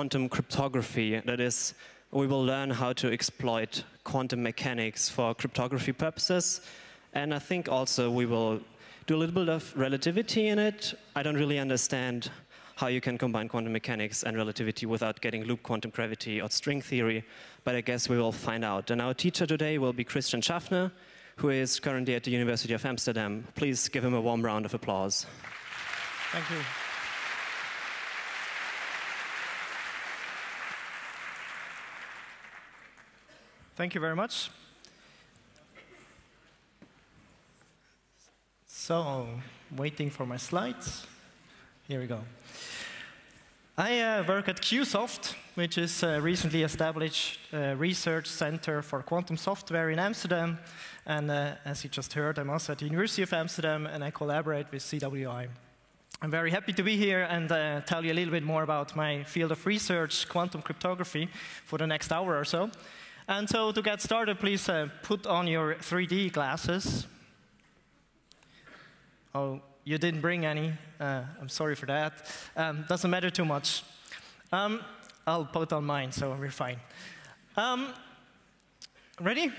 quantum cryptography. That is, we will learn how to exploit quantum mechanics for cryptography purposes. And I think also we will do a little bit of relativity in it. I don't really understand how you can combine quantum mechanics and relativity without getting loop quantum gravity or string theory, but I guess we will find out. And our teacher today will be Christian Schaffner, who is currently at the University of Amsterdam. Please give him a warm round of applause. Thank you. Thank you very much. So, waiting for my slides. Here we go. I uh, work at QuSoft, which is a recently established uh, research center for quantum software in Amsterdam. And uh, as you just heard, I'm also at the University of Amsterdam, and I collaborate with CWI. I'm very happy to be here and uh, tell you a little bit more about my field of research, quantum cryptography, for the next hour or so. And so to get started, please uh, put on your 3D glasses. Oh, you didn't bring any. Uh, I'm sorry for that. Um, doesn't matter too much. Um, I'll put on mine, so we're fine. Um, ready?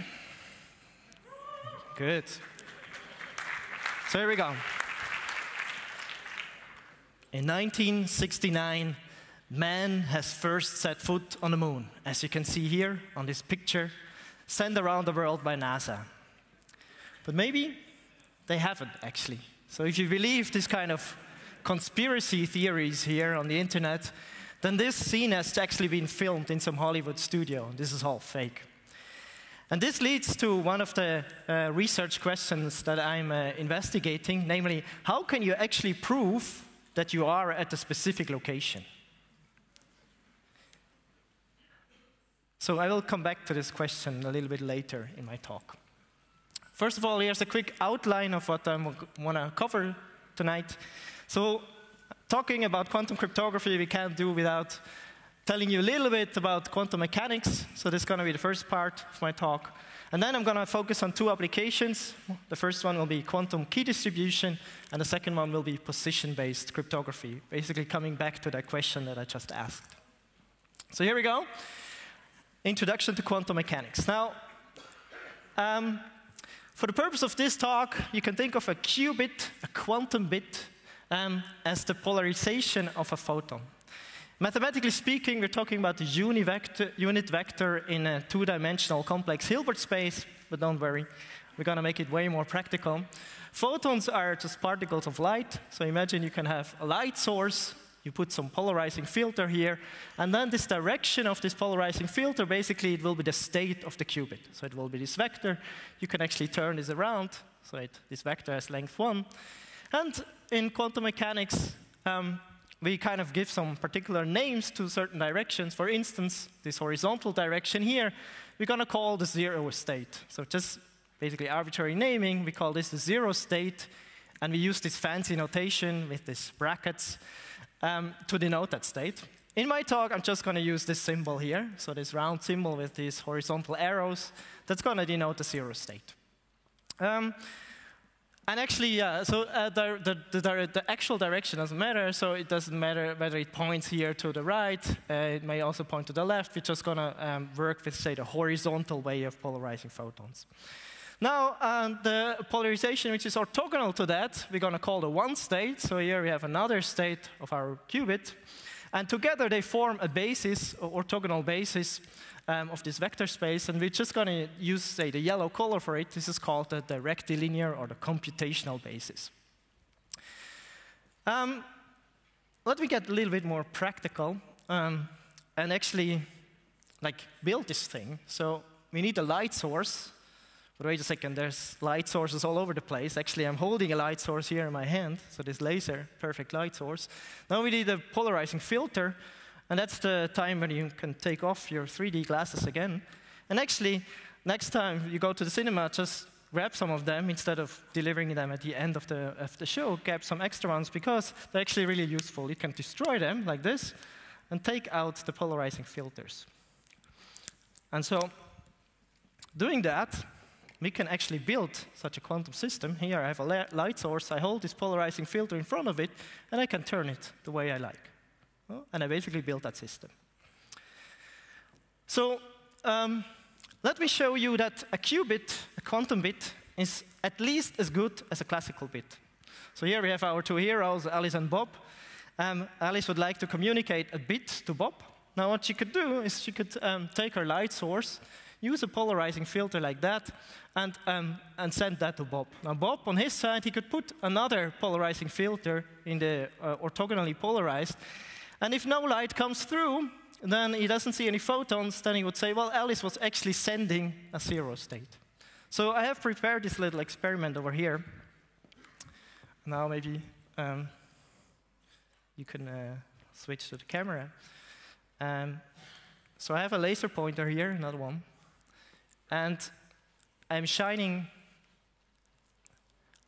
Good. So here we go. In 1969, man has first set foot on the moon, as you can see here on this picture, sent around the world by NASA. But maybe they haven't actually. So if you believe this kind of conspiracy theories here on the internet, then this scene has actually been filmed in some Hollywood studio. This is all fake. And this leads to one of the uh, research questions that I'm uh, investigating, namely, how can you actually prove that you are at a specific location? So I will come back to this question a little bit later in my talk. First of all, here's a quick outline of what I want to cover tonight. So, talking about quantum cryptography, we can't do without telling you a little bit about quantum mechanics. So, this is going to be the first part of my talk. And then I'm going to focus on two applications. The first one will be quantum key distribution, and the second one will be position based cryptography, basically coming back to that question that I just asked. So, here we go Introduction to quantum mechanics. Now, um, for the purpose of this talk, you can think of a qubit, a quantum bit, um, as the polarization of a photon. Mathematically speaking, we're talking about the unit vector in a two-dimensional complex Hilbert space, but don't worry, we're going to make it way more practical. Photons are just particles of light, so imagine you can have a light source, you put some polarizing filter here, and then this direction of this polarizing filter, basically it will be the state of the qubit. So it will be this vector. You can actually turn this around, so it, this vector has length one. And in quantum mechanics, um, we kind of give some particular names to certain directions. For instance, this horizontal direction here, we're going to call the zero state. So just basically arbitrary naming, we call this the zero state, and we use this fancy notation with these brackets um, to denote that state. In my talk, I'm just going to use this symbol here, so this round symbol with these horizontal arrows, that's going to denote the zero state. Um, and actually, yeah, so uh, the, the, the, the, actual direction doesn't matter, so it doesn't matter whether it points here to the right, uh, it may also point to the left. We're just going to um, work with, say, the horizontal way of polarizing photons. Now, um, the polarization which is orthogonal to that, we're going to call the one state. So here we have another state of our qubit. And together they form a basis, orthogonal basis um, of this vector space. And we're just going to use, say, the yellow color for it. This is called the, the rectilinear or the computational basis. Um, let me get a little bit more practical um, and actually like build this thing. So we need a light source wait a second, there's light sources all over the place. Actually, I'm holding a light source here in my hand, so this laser, perfect light source. Now we need a polarizing filter, and that's the time when you can take off your 3D glasses again. And actually, next time you go to the cinema, just grab some of them instead of delivering them at the end of the, of the show, grab some extra ones because they're actually really useful. You can destroy them like this and take out the polarizing filters. And so, doing that, we can actually build such a quantum system. Here I have a light source, I hold this polarizing filter in front of it, and I can turn it the way I like. And I basically built that system. So um, let me show you that a qubit, a quantum bit, is at least as good as a classical bit. So here we have our two heroes, Alice and Bob. Um, Alice would like to communicate a bit to Bob. Now what she could do is she could um, take her light source, use a polarizing filter like that, and, um, and send that to Bob. Now Bob, on his side, he could put another polarizing filter in the uh, orthogonally polarized, and if no light comes through, then he doesn't see any photons, then he would say, well, Alice was actually sending a zero state. So I have prepared this little experiment over here. Now maybe um, you can uh, switch to the camera. Um, so I have a laser pointer here, another one. And I'm shining,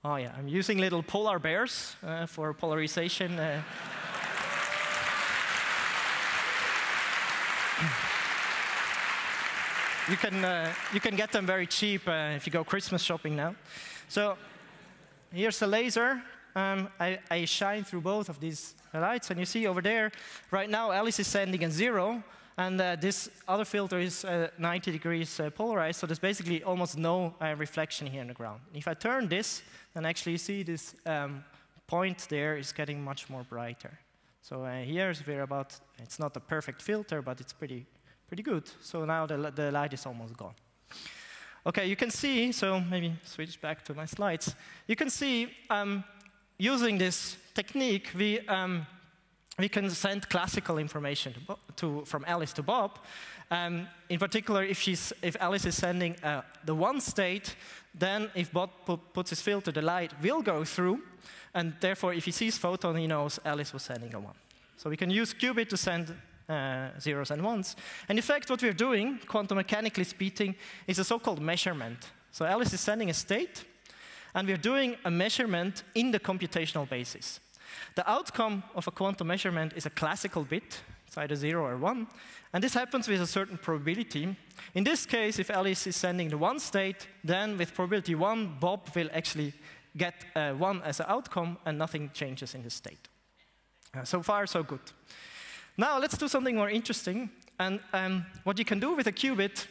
oh yeah, I'm using little polar bears uh, for polarization. Uh, you can, uh, you can get them very cheap uh, if you go Christmas shopping now. So here's the laser. Um, I, I, shine through both of these lights, and you see over there, right now Alice is sending a zero, and uh, this other filter is uh, 90 degrees uh, polarized, so there's basically almost no uh, reflection here in the ground. If I turn this, then actually you see this um, point there is getting much more brighter. So uh, here's we're about, it's not a perfect filter, but it's pretty, pretty good. So now the, the light is almost gone. Okay, you can see, so maybe switch back to my slides. You can see um, using this technique, we, um, we can send classical information to, to, from Alice to Bob. Um, in particular, if, if Alice is sending uh, the one state, then if Bob puts his filter, the light will go through. And therefore, if he sees photon, he knows Alice was sending a one. So we can use qubit to send uh, zeros and ones. And in fact, what we're doing, quantum mechanically speaking, is a so-called measurement. So Alice is sending a state, and we're doing a measurement in the computational basis. The outcome of a quantum measurement is a classical bit, it's either zero or one, and this happens with a certain probability. In this case, if Alice is sending the one state, then with probability one, Bob will actually get uh, one as an outcome, and nothing changes in the state. Uh, so far, so good. Now, let's do something more interesting. And um, what you can do with a qubit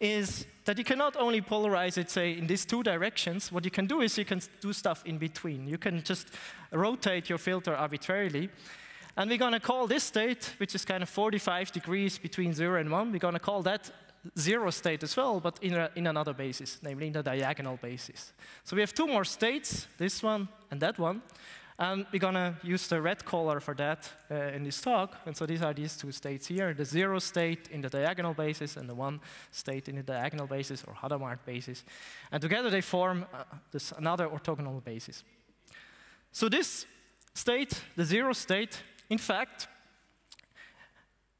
is that you cannot only polarize it, say, in these two directions. What you can do is you can do stuff in between. You can just rotate your filter arbitrarily. And we're going to call this state, which is kind of 45 degrees between 0 and 1, we're going to call that zero state as well, but in, a, in another basis, namely in the diagonal basis. So we have two more states, this one and that one. And we're going to use the red color for that uh, in this talk. And so these are these two states here, the zero state in the diagonal basis and the one state in the diagonal basis or Hadamard basis. And together they form uh, this another orthogonal basis. So this state, the zero state, in fact,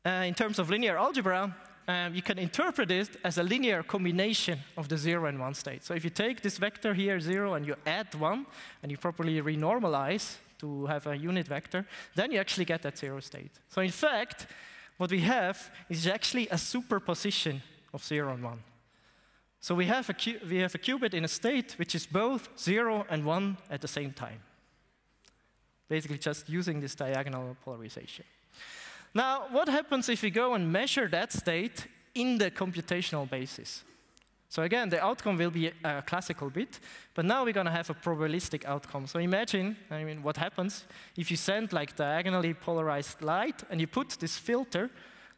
uh, in terms of linear algebra, um, you can interpret it as a linear combination of the zero and one state. So if you take this vector here, zero, and you add one, and you properly renormalize to have a unit vector, then you actually get that zero state. So in fact, what we have is actually a superposition of zero and one. So we have, a we have a qubit in a state which is both zero and one at the same time. Basically just using this diagonal polarization. Now, what happens if we go and measure that state in the computational basis? So again, the outcome will be a classical bit, but now we're going to have a probabilistic outcome. So imagine, I mean, what happens if you send like diagonally polarized light and you put this filter,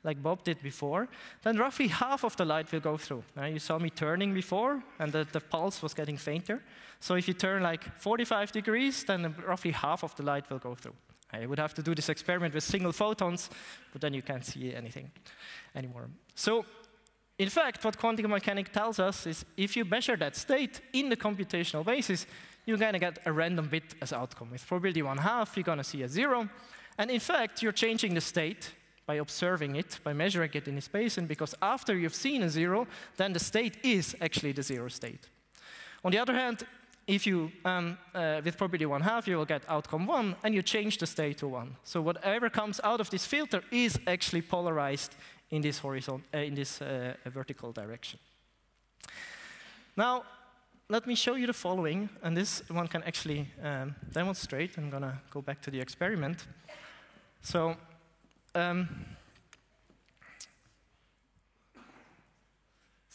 like Bob did before, then roughly half of the light will go through. Now, you saw me turning before, and the, the pulse was getting fainter. So if you turn like 45 degrees, then roughly half of the light will go through. I would have to do this experiment with single photons, but then you can't see anything anymore. So, in fact, what quantum mechanics tells us is if you measure that state in the computational basis, you're going to get a random bit as outcome. With probability one half, you're going to see a zero. And in fact, you're changing the state by observing it, by measuring it in space, and because after you've seen a zero, then the state is actually the zero state. On the other hand, if you, um, uh, with probability one half, you will get outcome one, and you change the state to one. So whatever comes out of this filter is actually polarized in this horizontal, uh, in this uh, vertical direction. Now, let me show you the following, and this one can actually um, demonstrate. I'm gonna go back to the experiment. So, um,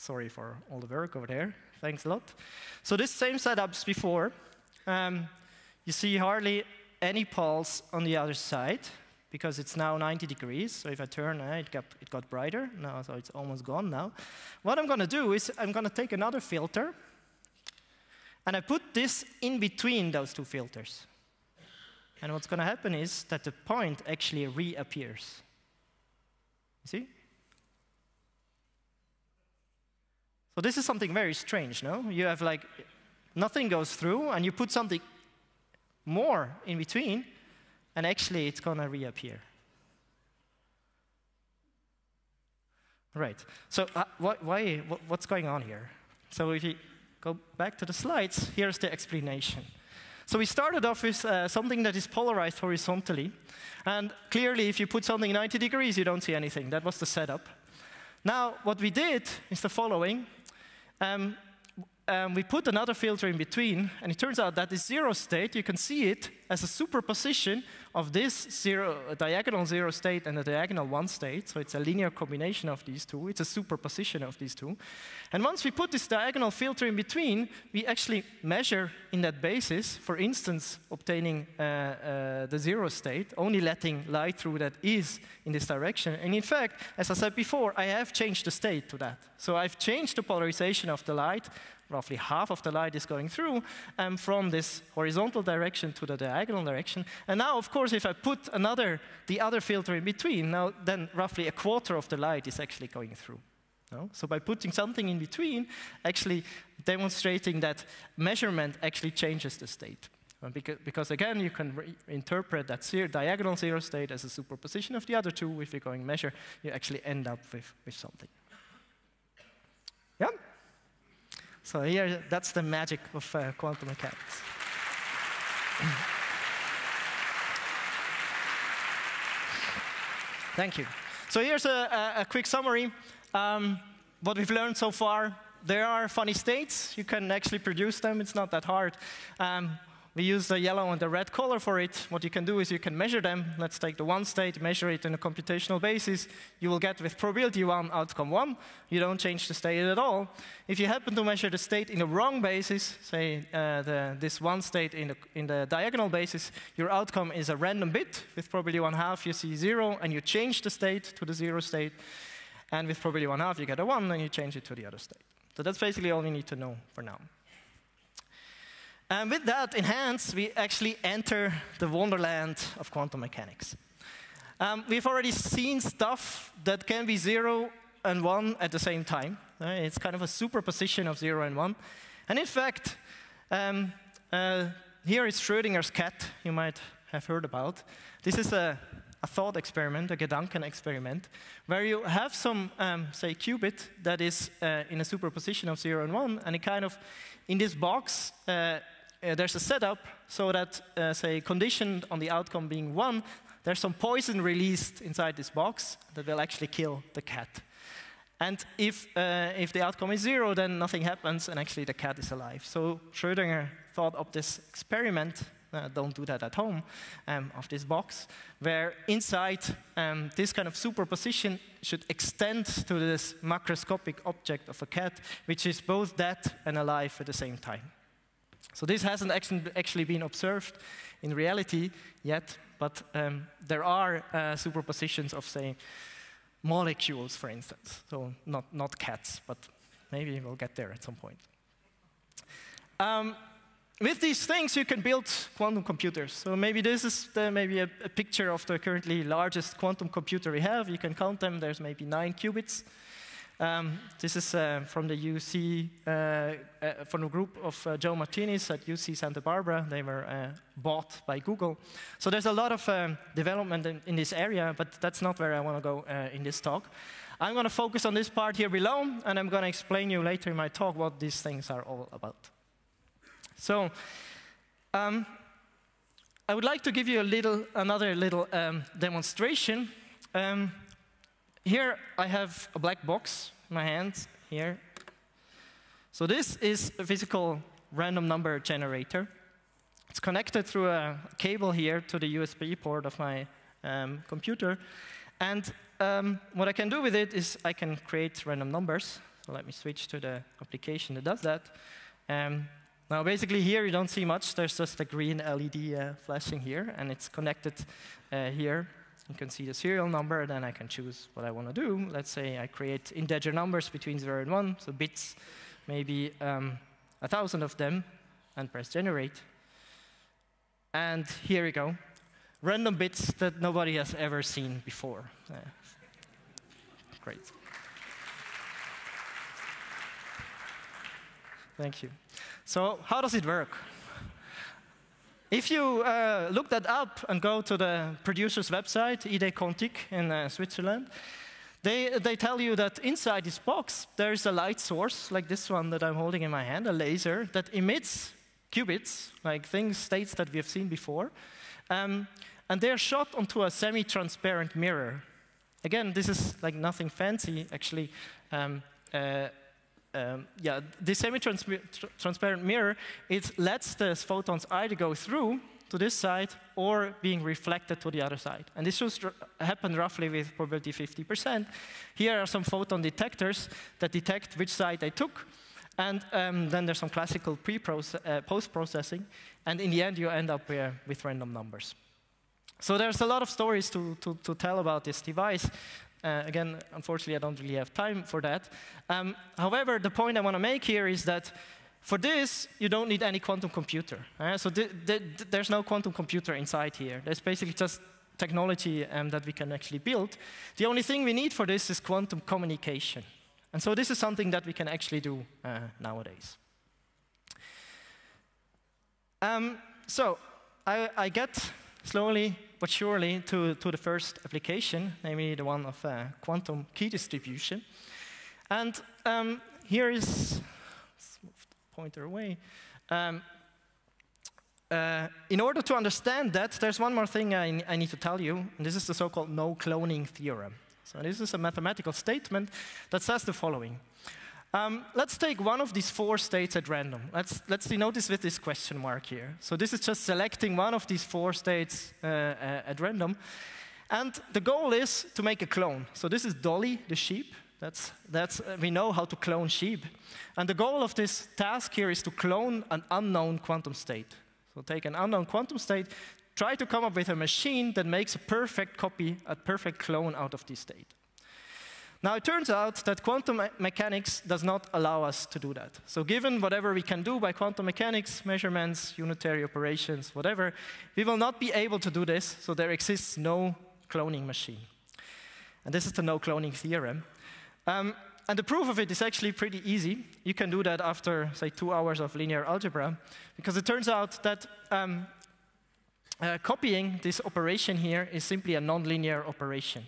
Sorry for all the work over there. Thanks a lot. So this same setup as before. Um, you see hardly any pulse on the other side because it's now 90 degrees. So if I turn, uh, it, got, it got brighter. Now, so it's almost gone now. What I'm going to do is I'm going to take another filter and I put this in between those two filters. And what's going to happen is that the point actually reappears. See? So this is something very strange, no? You have like nothing goes through, and you put something more in between, and actually it's going to reappear. Right. So uh, wh why, what's going on here? So if you go back to the slides, here's the explanation. So we started off with uh, something that is polarized horizontally. And clearly, if you put something 90 degrees, you don't see anything. That was the setup. Now, what we did is the following. Um, um, we put another filter in between, and it turns out that the zero state, you can see it as a superposition of this zero, diagonal zero state and a diagonal one state. So it's a linear combination of these two. It's a superposition of these two. And once we put this diagonal filter in between, we actually measure in that basis, for instance, obtaining uh, uh, the zero state, only letting light through that is in this direction. And in fact, as I said before, I have changed the state to that. So I've changed the polarization of the light roughly half of the light is going through um, from this horizontal direction to the diagonal direction. And now, of course, if I put another, the other filter in between, now then roughly a quarter of the light is actually going through. No? So by putting something in between, actually demonstrating that measurement actually changes the state. Because, because, again, you can interpret that zero, diagonal zero state as a superposition of the other two. If you're going measure, you actually end up with, with something. Yeah? So here, that's the magic of uh, quantum mechanics. Thank you. So here's a, a, a quick summary. Um, what we've learned so far, there are funny states. You can actually produce them. It's not that hard. Um, we use the yellow and the red color for it. What you can do is you can measure them. Let's take the one state, measure it on a computational basis. You will get with probability one, outcome one. You don't change the state at all. If you happen to measure the state in the wrong basis, say uh, the, this one state in the, in the diagonal basis, your outcome is a random bit. With probability one half, you see zero, and you change the state to the zero state. And with probability one half, you get a one, and you change it to the other state. So that's basically all you need to know for now. And with that in hand, we actually enter the wonderland of quantum mechanics. Um, we've already seen stuff that can be zero and one at the same time. Uh, it's kind of a superposition of zero and one. And in fact, um, uh, here is Schrödinger's cat, you might have heard about. This is a, a thought experiment, a Gedanken experiment, where you have some, um, say, qubit that is uh, in a superposition of zero and one, and it kind of, in this box, uh, there's a setup so that, uh, say, conditioned on the outcome being one, there's some poison released inside this box that will actually kill the cat. And if, uh, if the outcome is zero, then nothing happens, and actually the cat is alive. So Schrödinger thought of this experiment, uh, don't do that at home, um, of this box, where inside um, this kind of superposition should extend to this macroscopic object of a cat, which is both dead and alive at the same time. So this hasn't actually been observed in reality yet, but um, there are uh, superpositions of, say, molecules, for instance. So not, not cats, but maybe we'll get there at some point. Um, with these things, you can build quantum computers. So maybe this is the, maybe a, a, picture of the currently largest quantum computer we have. You can count them. There's maybe nine qubits. Um, this is uh, from the UC, uh, uh, from a group of uh, John Martinis at UC Santa Barbara. They were uh, bought by Google. So there's a lot of um, development in, in, this area, but that's not where I want to go in this talk. I'm going to focus on this part here below, and I'm going to explain you later in my talk what these things are all about. So, um, I would like to give you a little, another little um, demonstration. Um, here I have a black box in my hand here. So this is a physical random number generator. It's connected through a cable here to the USB port of my um, computer. And um, what I can do with it is I can create random numbers. So let me switch to the application that does that. Um, now, basically, here you don't see much. There's just a green LED uh, flashing here, and it's connected uh, here. You can see the serial number, then I can choose what I want to do. Let's say I create integer numbers between 0 and 1, so bits, maybe um, a thousand of them, and press generate. And here we go. Random bits that nobody has ever seen before. Great. Thank you. So how does it work? If you uh, look that up and go to the producer's website, ID Quantique in uh, Switzerland, they, they tell you that inside this box, there is a light source, like this one that I'm holding in my hand, a laser, that emits qubits, like things, states that we have seen before. Um, and they're shot onto a semi-transparent mirror. Again, this is like nothing fancy, actually. Um, uh, um, yeah, the semi-transparent mirror, it lets the photons either go through to this side or being reflected to the other side. And this should happen roughly with probability 50%. Here are some photon detectors that detect which side they took. And um, then there's some classical uh, post-processing. And in the end, you end up uh, with random numbers. So there's a lot of stories to, to, to tell about this device. Uh, again, unfortunately, I don't really have time for that. Um, however, the point I want to make here is that for this, you don't need any quantum computer. Uh, so th th there's no quantum computer inside here. There's basically just technology um, that we can actually build. The only thing we need for this is quantum communication. And so this is something that we can actually do uh, nowadays. Um, so I, I get slowly but surely to, to the first application, namely the one of uh, quantum key distribution. And um, here is, let's move the pointer away. Um, uh, in order to understand that, there's one more thing I, I need to tell you, and this is the so-called no cloning theorem. So this is a mathematical statement that says the following. Um, let's take one of these four states at random. Let's, let's notice with this question mark here. So this is just selecting one of these four states uh, uh, at random. And the goal is to make a clone. So this is Dolly, the sheep. That's, that's, uh, we know how to clone sheep. And the goal of this task here is to clone an unknown quantum state. So take an unknown quantum state, try to come up with a machine that makes a perfect copy, a perfect clone out of this state. Now, it turns out that quantum me mechanics does not allow us to do that. So given whatever we can do by quantum mechanics, measurements, unitary operations, whatever, we will not be able to do this, so there exists no cloning machine. And this is the no cloning theorem. Um, and the proof of it is actually pretty easy. You can do that after, say, two hours of linear algebra, because it turns out that um, uh, copying this operation here is simply a nonlinear operation.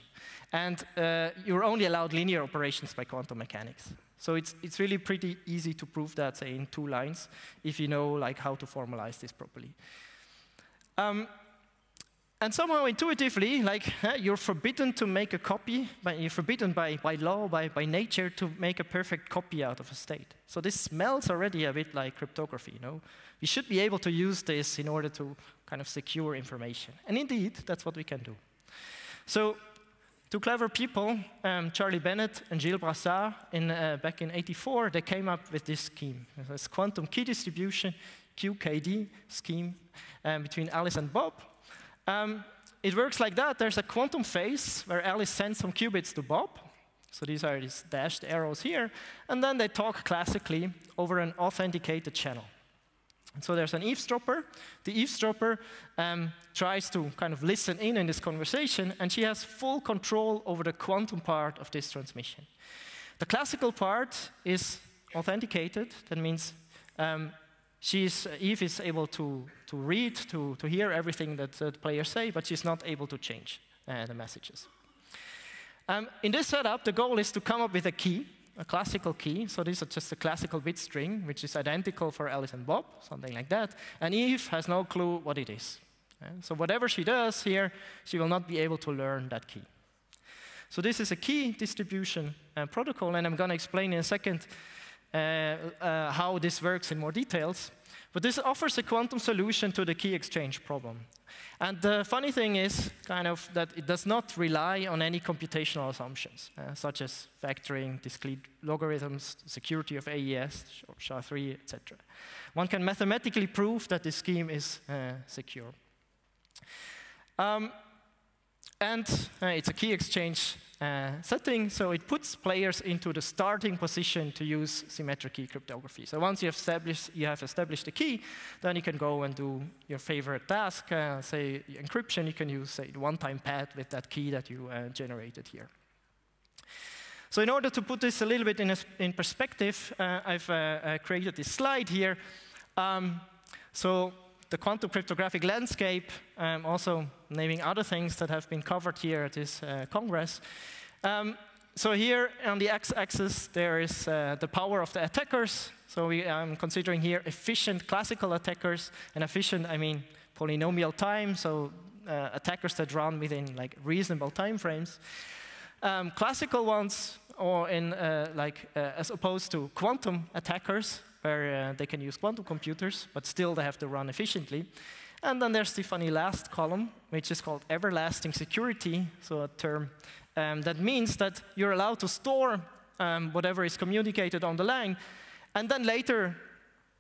And uh, you're only allowed linear operations by quantum mechanics. So it's, it's really pretty easy to prove that, say, in two lines, if you know like, how to formalize this properly. Um, and somehow intuitively, like you're forbidden to make a copy, but you're forbidden by, by law, by, by nature, to make a perfect copy out of a state. So this smells already a bit like cryptography, you know? We should be able to use this in order to kind of secure information. And indeed, that's what we can do. So Two clever people, um, Charlie Bennett and Gilles Brassard, in, uh, back in 84, they came up with this scheme. This quantum key distribution, QKD scheme, um, between Alice and Bob. Um, it works like that. There's a quantum phase where Alice sends some qubits to Bob. So these are these dashed arrows here. And then they talk classically over an authenticated channel. So there's an eavesdropper. The eavesdropper um, tries to kind of listen in in this conversation, and she has full control over the quantum part of this transmission. The classical part is authenticated. That means um, she's, Eve is able to, to read, to, to hear everything that the players say, but she's not able to change uh, the messages. Um, in this setup, the goal is to come up with a key a classical key. So this is just a classical bit string, which is identical for Alice and Bob, something like that. And Eve has no clue what it is. So whatever she does here, she will not be able to learn that key. So this is a key distribution uh, protocol, and I'm going to explain in a second uh, uh, how this works in more details. But this offers a quantum solution to the key exchange problem. And the funny thing is kind of that it does not rely on any computational assumptions, uh, such as factoring, discrete logarithms, security of AES, SHA-3, etc. One can mathematically prove that this scheme is uh, secure. Um, and uh, it's a key exchange uh, setting, so it puts players into the starting position to use symmetric key cryptography. So once you have established, you have established the key, then you can go and do your favorite task, uh, say encryption, you can use say, one-time pad with that key that you uh, generated here. So in order to put this a little bit in, a, in perspective, uh, I've uh, created this slide here. Um, so the quantum cryptographic landscape, um, also naming other things that have been covered here at this uh, Congress. Um, so here on the x-axis, there is uh, the power of the attackers. So we, I'm considering here efficient classical attackers. And efficient, I mean polynomial time, so uh, attackers that run within like reasonable time frames. Um, classical ones, or in uh, like uh, as opposed to quantum attackers, where uh, they can use quantum computers, but still they have to run efficiently. And then there's the funny last column, which is called everlasting security, so a term um, that means that you're allowed to store um, whatever is communicated on the line, and then later,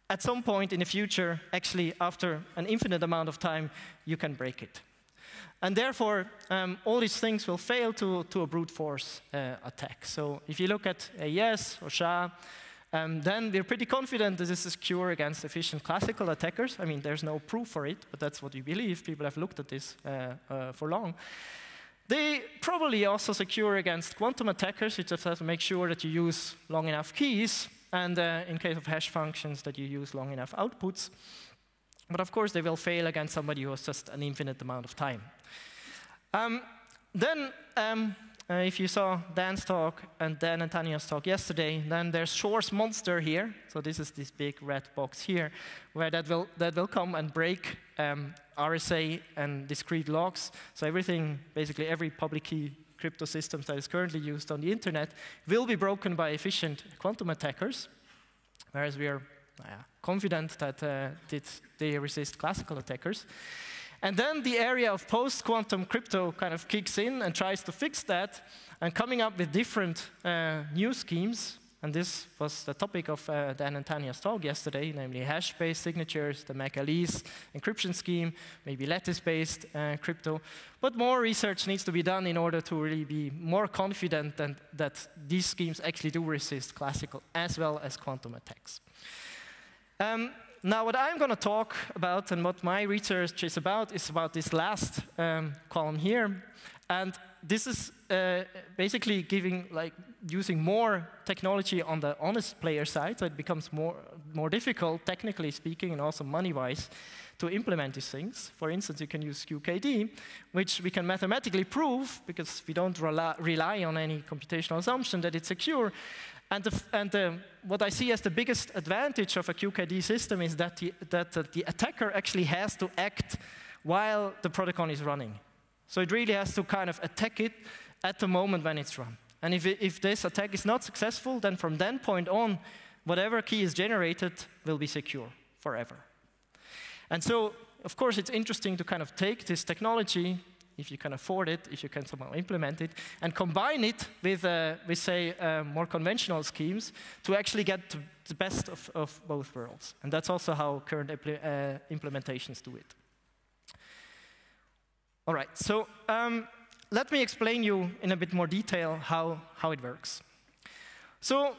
at some point in the future, actually after an infinite amount of time, you can break it. And therefore, um, all these things will fail to, to a brute force uh, attack. So if you look at AES or SHA, um, then we're pretty confident that this is secure against efficient classical attackers. I mean, there's no proof for it, but that's what we believe. People have looked at this uh, uh, for long. They probably also secure against quantum attackers. You just have to make sure that you use long enough keys, and uh, in case of hash functions, that you use long enough outputs. But of course, they will fail against somebody who has just an infinite amount of time. Um, then um, uh, if you saw Dan's talk and Dan and Tanja's talk yesterday, then there's Shor's monster here. So this is this big red box here, where that will, that will come and break um, RSA and discrete logs. So everything, basically every public key crypto system that is currently used on the internet will be broken by efficient quantum attackers, whereas we are uh, confident that uh, they resist classical attackers. And then the area of post-quantum crypto kind of kicks in and tries to fix that and coming up with different uh, new schemes. And this was the topic of uh, Dan and Tanja's talk yesterday, namely hash-based signatures, the McEliece encryption scheme, maybe lattice-based uh, crypto. But more research needs to be done in order to really be more confident that, that these schemes actually do resist classical as well as quantum attacks. Um, now, what I'm going to talk about and what my research is about is about this last um, column here. And this is uh, basically giving, like, using more technology on the honest player side, so it becomes more, more difficult, technically speaking, and also money-wise, to implement these things. For instance, you can use QKD, which we can mathematically prove, because we don't rely, rely on any computational assumption that it's secure, and, the, and the, what I see as the biggest advantage of a QKD system is that, the, that the attacker actually has to act while the protocol is running. So it really has to kind of attack it at the moment when it's run. And if, if this attack is not successful, then from that point on, whatever key is generated will be secure forever. And so, of course, it's interesting to kind of take this technology if you can afford it, if you can somehow implement it, and combine it with, uh, say, uh, more conventional schemes to actually get the best of, of both worlds. And that's also how current uh, implementations do it. All right, so um, let me explain you in a bit more detail how, how it works. So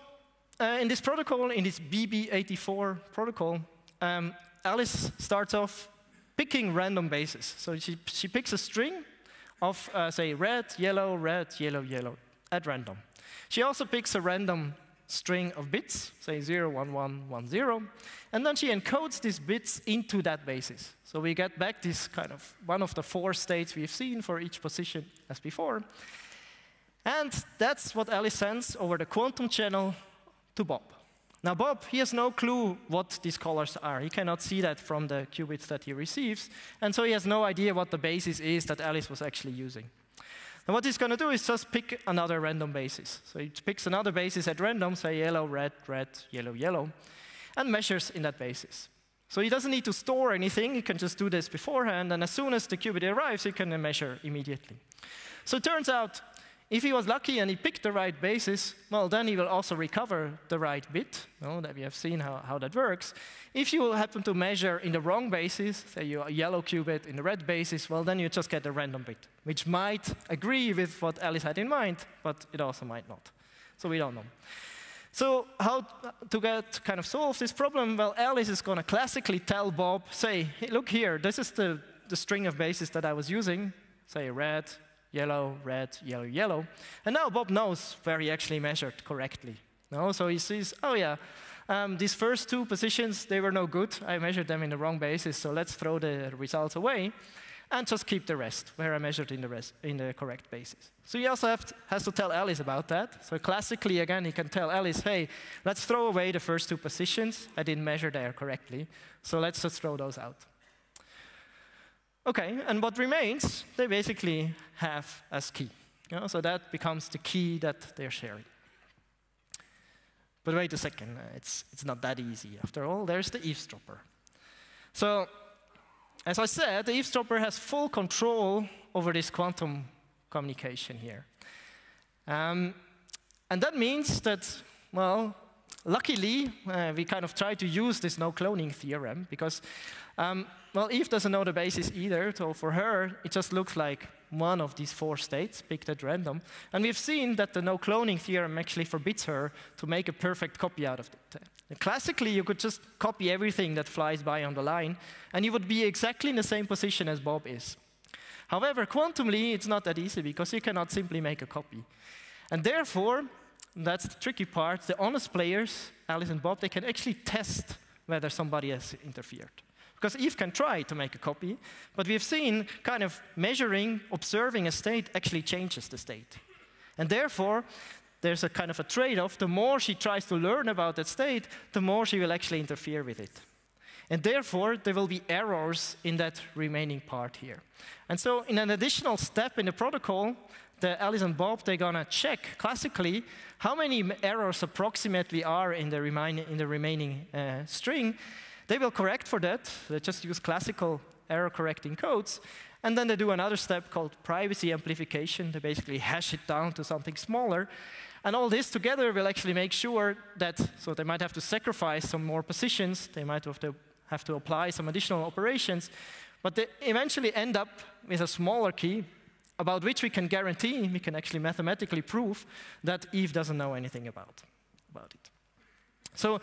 uh, in this protocol, in this BB84 protocol, um, Alice starts off picking random bases. So she, she picks a string of, uh, say, red, yellow, red, yellow, yellow, at random. She also picks a random string of bits, say 0, 1, 1, 1, 0, and then she encodes these bits into that basis. So we get back this kind of one of the four states we've seen for each position as before. And that's what Alice sends over the quantum channel to Bob. Now, Bob, he has no clue what these colors are. He cannot see that from the qubits that he receives, and so he has no idea what the basis is that Alice was actually using. And what he's going to do is just pick another random basis. So he picks another basis at random, say yellow, red, red, yellow, yellow, and measures in that basis. So he doesn't need to store anything, he can just do this beforehand, and as soon as the qubit arrives, he can measure immediately. So it turns out if he was lucky and he picked the right basis, well, then he will also recover the right bit. No, that we have seen how, how that works. If you happen to measure in the wrong basis, say you a yellow qubit in the red basis, well, then you just get a random bit, which might agree with what Alice had in mind, but it also might not. So we don't know. So how to get kind of solve this problem? Well, Alice is going to classically tell Bob, say, hey, look here, this is the, the string of bases that I was using, say red, yellow, red, yellow, yellow. And now Bob knows where he actually measured correctly. No? So he sees, oh yeah, um, these first two positions, they were no good. I measured them in the wrong basis, so let's throw the results away and just keep the rest where I measured in the, rest, in the correct basis. So he also to, has to tell Alice about that. So classically, again, he can tell Alice, hey, let's throw away the first two positions. I didn't measure there correctly, so let's just throw those out. Okay, and what remains, they basically have as key. You know, so that becomes the key that they're sharing. But wait a second, uh, it's, it's not that easy. After all, there's the eavesdropper. So, as I said, the eavesdropper has full control over this quantum communication here. Um, and that means that, well, luckily, uh, we kind of try to use this no cloning theorem because um, well, Eve doesn't know the basis either, so for her, it just looks like one of these four states picked at random. And we've seen that the no cloning theorem actually forbids her to make a perfect copy out of it. Classically, you could just copy everything that flies by on the line, and you would be exactly in the same position as Bob is. However, quantumly, it's not that easy because you cannot simply make a copy. And therefore, that's the tricky part, the honest players, Alice and Bob, they can actually test whether somebody has interfered. Because Eve can try to make a copy, but we've seen kind of measuring, observing a state actually changes the state. And therefore, there's a kind of a trade off. The more she tries to learn about that state, the more she will actually interfere with it. And therefore, there will be errors in that remaining part here. And so, in an additional step in the protocol, the Alice and Bob, they're gonna check classically how many errors approximately are in the, in the remaining uh, string, they will correct for that. They just use classical error correcting codes. And then they do another step called privacy amplification. They basically hash it down to something smaller. And all this together will actually make sure that, so they might have to sacrifice some more positions, they might have to, have to apply some additional operations, but they eventually end up with a smaller key about which we can guarantee, we can actually mathematically prove that Eve doesn't know anything about, about it. So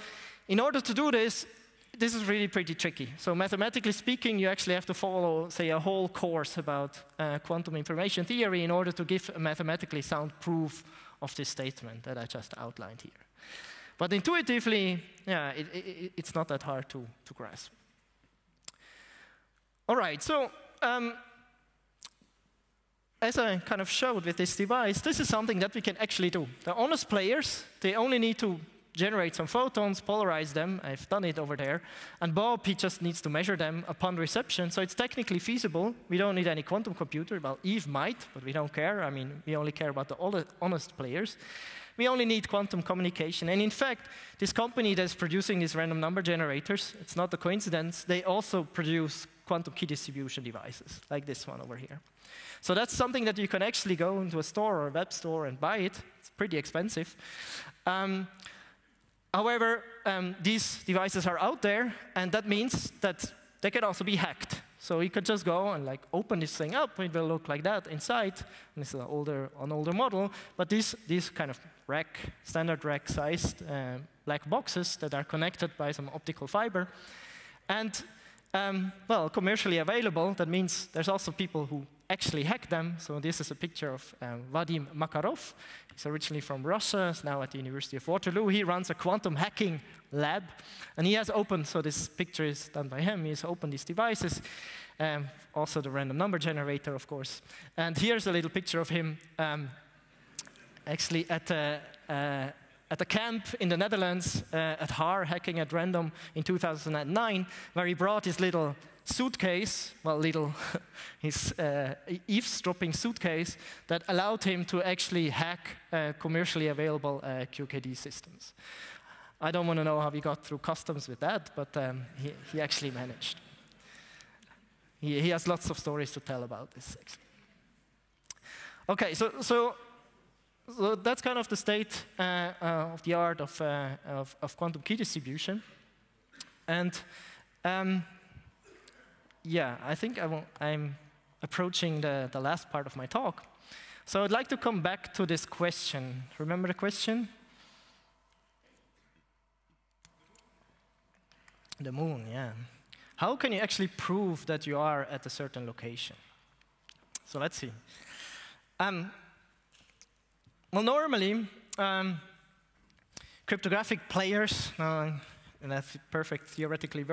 in order to do this, this is really pretty tricky. So mathematically speaking, you actually have to follow, say, a whole course about uh, quantum information theory in order to give a mathematically sound proof of this statement that I just outlined here. But intuitively, yeah, it, it, it's not that hard to, to grasp. All right, so um, as I kind of showed with this device, this is something that we can actually do. The honest players, they only need to generate some photons, polarize them. I've done it over there. And Bob, he just needs to measure them upon reception. So it's technically feasible. We don't need any quantum computer. Well, Eve might, but we don't care. I mean, we only care about the honest players. We only need quantum communication. And in fact, this company that's producing these random number generators, it's not a coincidence, they also produce quantum key distribution devices, like this one over here. So that's something that you can actually go into a store or a web store and buy it. It's pretty expensive. Um, However, um, these devices are out there, and that means that they can also be hacked. So you could just go and like open this thing up. It will look like that inside. And it's an older, an older model. But these, these kind of rack, standard rack-sized uh, black boxes that are connected by some optical fiber. And um, well, commercially available. That means there's also people who actually hack them. So this is a picture of um, Vadim Makarov. He's originally from Russia, he's now at the University of Waterloo. He runs a quantum hacking lab, and he has opened, so this picture is done by him, he's opened these devices, um, also the random number generator, of course. And here's a little picture of him um, actually at a, uh, at a camp in the Netherlands uh, at HAR, hacking at random in 2009, where he brought his little suitcase, well, little, his uh, eavesdropping suitcase that allowed him to actually hack uh, commercially available uh, QKD systems. I don't want to know how he got through customs with that, but um, he, he actually managed. He, he has lots of stories to tell about this. Okay, so, so, so that's kind of the state uh, uh, of the art of, uh, of, of, quantum key distribution. And um, yeah, I think I am approaching the, the last part of my talk. So I'd like to come back to this question. Remember the question? The moon, yeah. How can you actually prove that you are at a certain location? So let's see. Um, well, normally, um, cryptographic players, uh, in a perfect theoretically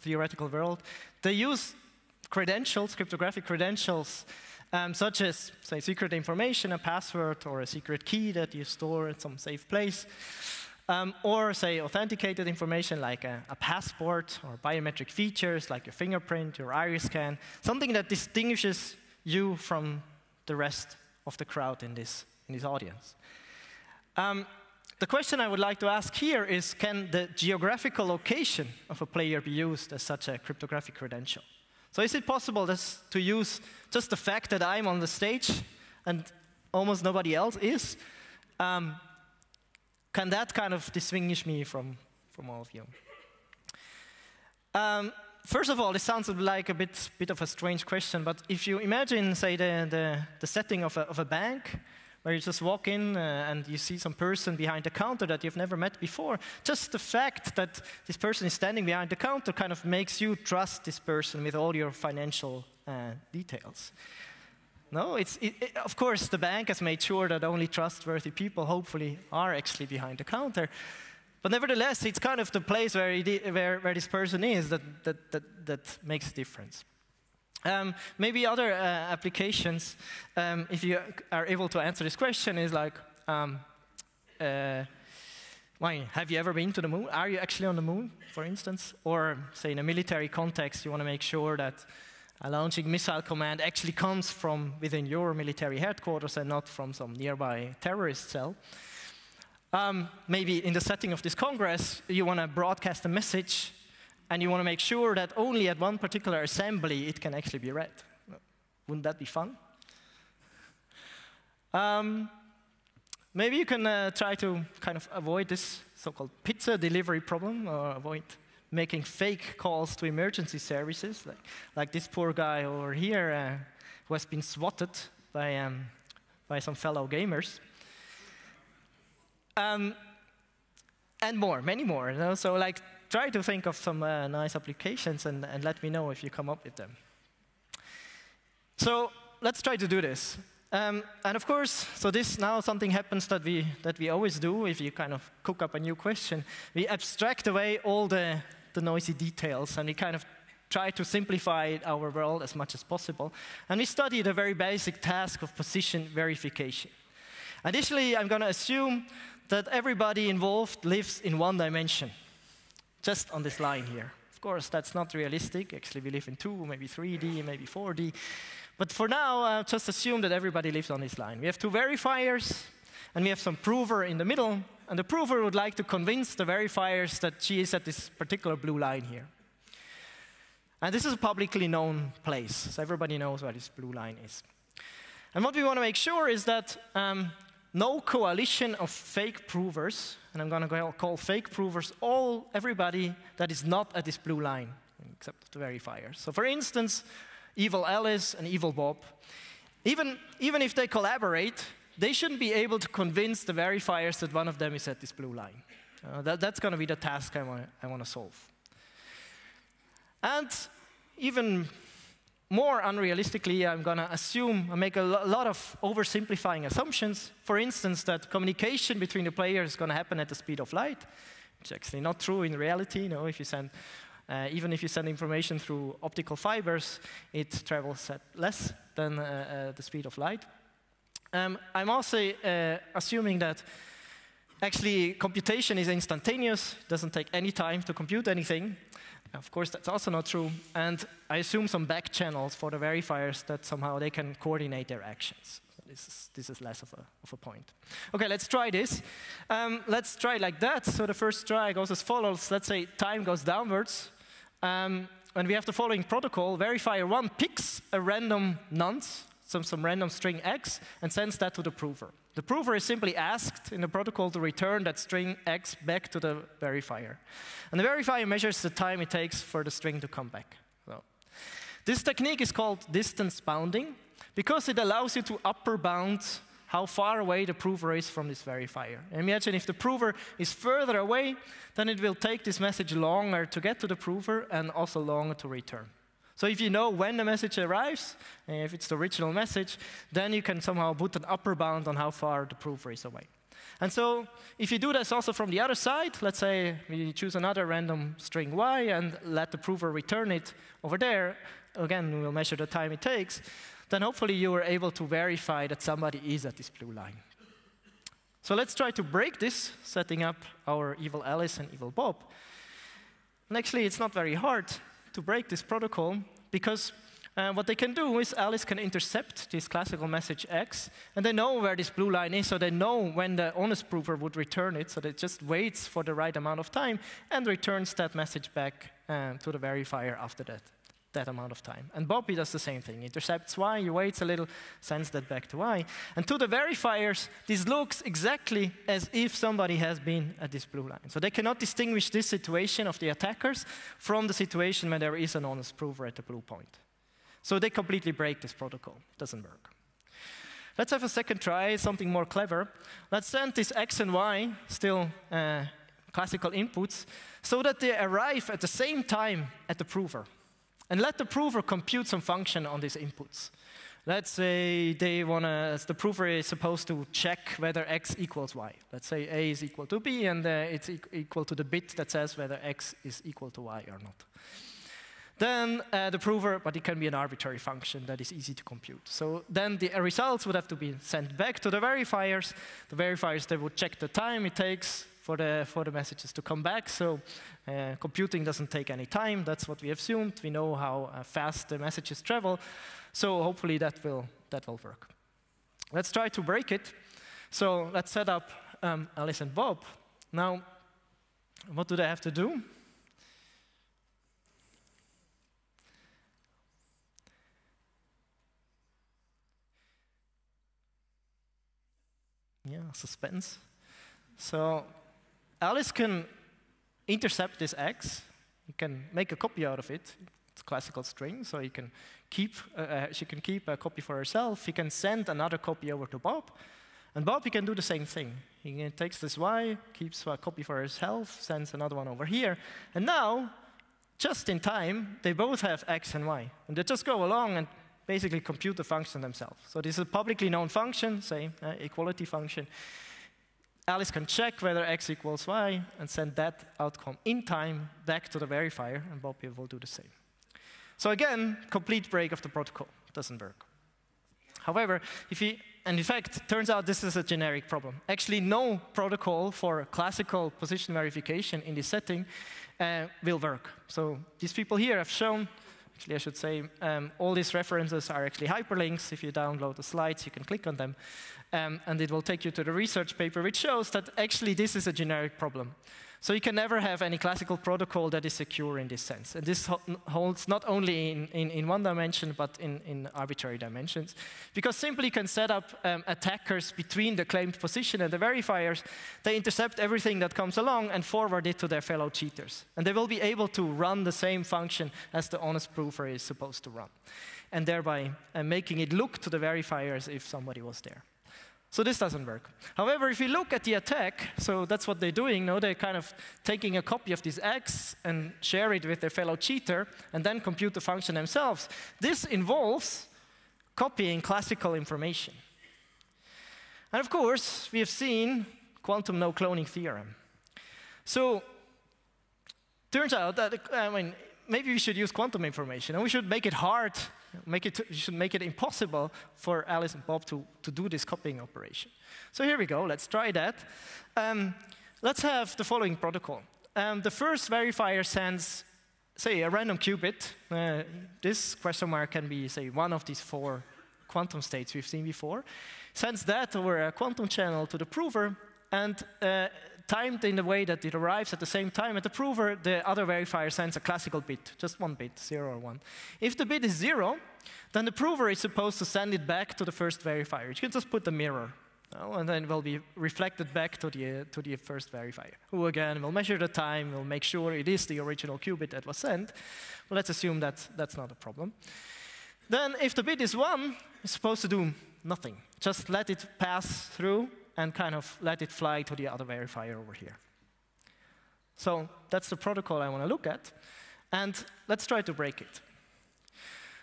theoretical world, they use credentials, cryptographic credentials, um, such as, say, secret information, a password, or a secret key that you store in some safe place, um, or, say, authenticated information like a, a, passport or biometric features like your fingerprint, your iris scan, something that distinguishes you from the rest of the crowd in this, in this audience. Um, the question I would like to ask here is, can the geographical location of a player be used as such a cryptographic credential? So is it possible to use just the fact that I'm on the stage and almost nobody else is? Um, can that kind of distinguish me from, from all of you? Um, first of all, this sounds like a bit, bit of a strange question, but if you imagine, say, the, the, the setting of a, of a bank, where you just walk in uh, and you see some person behind the counter that you've never met before. Just the fact that this person is standing behind the counter kind of makes you trust this person with all your financial uh, details. No, it's, it, it, of course, the bank has made sure that only trustworthy people, hopefully, are actually behind the counter. But nevertheless, it's kind of the place where, where, where this person is that, that, that, that makes a difference. Um, maybe other uh, applications, um, if you are able to answer this question, is like, um, uh, why, have you ever been to the moon? Are you actually on the moon, for instance? Or, say, in a military context, you want to make sure that a launching missile command actually comes from within your military headquarters and not from some nearby terrorist cell. Um, maybe in the setting of this Congress, you want to broadcast a message and you want to make sure that only at one particular assembly it can actually be read. Wouldn't that be fun? Um, maybe you can uh, try to kind of avoid this so-called pizza delivery problem, or avoid making fake calls to emergency services, like, like this poor guy over here uh, who has been swatted by, um, by some fellow gamers. Um, and more, many more. You know? So like try to think of some uh, nice applications and, and let me know if you come up with them. So let's try to do this. Um, and of course, so this now something happens that we, that we always do if you kind of cook up a new question. We abstract away all the, the noisy details and we kind of try to simplify our world as much as possible. And we study the very basic task of position verification. Additionally, I'm going to assume that everybody involved lives in one dimension just on this line here. Of course, that's not realistic. Actually, we live in 2, maybe 3D, maybe 4D. But for now, uh, just assume that everybody lives on this line. We have two verifiers, and we have some prover in the middle. And the prover would like to convince the verifiers that she is at this particular blue line here. And this is a publicly known place, so everybody knows where this blue line is. And what we want to make sure is that um, no coalition of fake provers, and I'm going to call fake provers all everybody that is not at this blue line, except the verifiers. So for instance, evil Alice and evil Bob, even, even if they collaborate, they shouldn't be able to convince the verifiers that one of them is at this blue line. Uh, that, that's going to be the task I want to solve. And even more unrealistically, I'm going to assume, I make a lot of oversimplifying assumptions. For instance, that communication between the players is going to happen at the speed of light, which is actually not true in reality. You know, if you send, uh, even if you send information through optical fibers, it travels at less than uh, uh, the speed of light. Um, I'm also uh, assuming that actually computation is instantaneous, doesn't take any time to compute anything. Of course, that's also not true. And I assume some back channels for the verifiers that somehow they can coordinate their actions. This, is, this is less of a, of a point. OK, let's try this. Um, let's try like that. So the first try goes as follows. Let's say time goes downwards. Um, and we have the following protocol. Verifier 1 picks a random nonce, some, some random string x, and sends that to the prover. The prover is simply asked in the protocol to return that string x back to the verifier. And the verifier measures the time it takes for the string to come back. So, this technique is called distance bounding because it allows you to upper bound how far away the prover is from this verifier. Imagine if the prover is further away, then it will take this message longer to get to the prover and also longer to return. So if you know when the message arrives, eh, if it's the original message, then you can somehow put an upper bound on how far the prover is away. And so if you do this also from the other side, let's say we choose another random string y and let the prover return it over there, again, we'll measure the time it takes, then hopefully you are able to verify that somebody is at this blue line. So let's try to break this, setting up our evil Alice and evil Bob. And actually, it's not very hard to break this protocol because uh, what they can do is Alice can intercept this classical message X, and they know where this blue line is, so they know when the honest prover would return it, so it just waits for the right amount of time and returns that message back uh, to the verifier after that that amount of time. And Bobby does the same thing. Intercepts Y, he waits a little, sends that back to Y. And to the verifiers, this looks exactly as if somebody has been at this blue line. So they cannot distinguish this situation of the attackers from the situation when there is an honest prover at the blue point. So they completely break this protocol. It doesn't work. Let's have a second try, something more clever. Let's send this X and Y, still uh, classical inputs, so that they arrive at the same time at the prover. And let the prover compute some function on these inputs. Let's say they want to, the prover is supposed to check whether x equals y. Let's say a is equal to b, and uh, it's e equal to the bit that says whether x is equal to y or not. Then uh, the prover, but it can be an arbitrary function that is easy to compute. So then the results would have to be sent back to the verifiers. The verifiers, they would check the time it takes for the, for the messages to come back. So uh, computing doesn't take any time. That's what we assumed. We know how uh, fast the messages travel. So hopefully that will, that will work. Let's try to break it. So let's set up um, Alice and Bob. Now, what do they have to do? Yeah, suspense. So Alice can intercept this X. You can make a copy out of it. It's classical string, so you can keep, uh, uh, she can keep a copy for herself. He can send another copy over to Bob. And Bob, he can do the same thing. He takes this Y, keeps a copy for himself, sends another one over here. And now, just in time, they both have X and Y. And they just go along and basically compute the function themselves. So this is a publicly known function, say, uh, equality function. Alice can check whether x equals y and send that outcome in time back to the verifier, and Bobby will do the same. So again, complete break of the protocol. Doesn't work. However, if you, and in fact, turns out this is a generic problem. Actually, no protocol for classical position verification in this setting uh, will work. So these people here have shown Actually, I should say um, all these references are actually hyperlinks. If you download the slides, you can click on them. Um, and it will take you to the research paper, which shows that actually this is a generic problem. So you can never have any classical protocol that is secure in this sense. And this holds not only in, in, in one dimension, but in, in, arbitrary dimensions. Because simply you can set up um, attackers between the claimed position and the verifiers. They intercept everything that comes along and forward it to their fellow cheaters. And they will be able to run the same function as the honest prover is supposed to run. And thereby uh, making it look to the verifiers if somebody was there. So this doesn't work. However, if you look at the attack, so that's what they're doing, no? They're kind of taking a copy of this X and share it with their fellow cheater and then compute the function themselves. This involves copying classical information. And of course, we have seen quantum no cloning theorem. So turns out that, I mean, maybe we should use quantum information and we should make it hard Make it, you should make it impossible for Alice and Bob to, to do this copying operation. So here we go, let's try that. Um, let's have the following protocol. Um, the first verifier sends say, a random qubit. Uh, this question mark can be, say, one of these four quantum states we've seen before. Sends that over a quantum channel to the prover, and uh, timed in the way that it arrives at the same time at the prover, the other verifier sends a classical bit, just one bit, zero or one. If the bit is zero, then the prover is supposed to send it back to the first verifier. You can just put the mirror no, and then it will be reflected back to the, uh, to the first verifier, who again will measure the time, will make sure it is the original qubit that was sent. Well, let's assume that that's not a problem. Then, if the bit is 1, it's supposed to do nothing. Just let it pass through and kind of let it fly to the other verifier over here. So that's the protocol I want to look at. And let's try to break it.